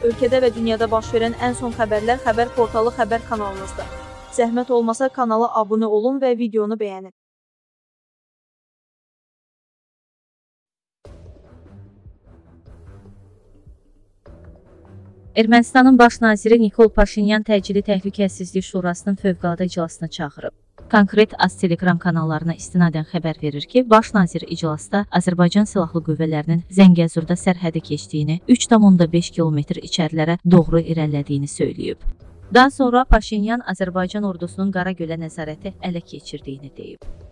Ölkədə və dünyada baş verən ən son xəbərlər xəbər portalı xəbər kanalımızda. Zəhmət olmasa kanala abunə olun və videonu bəyənin. Ermənistanın baş naziri Nikol Paşinyan təcili təhlükəsizlik şurasının fövqəladə iclasına çağırıb. Konkret Az Telegram kanallarına istinadən xəbər verir ki, baş nazir iclasda Azərbaycan Silahlı Qüvvələrinin Zəngəzurda sərhədi keçdiyini, 3,5 kilometr içərilərə doğru irəlilədiyini söyləyib. Daha sonra Paşinyan Azərbaycan ordusunun Qaragölə nəzarəti ələ keçirdiyini deyib.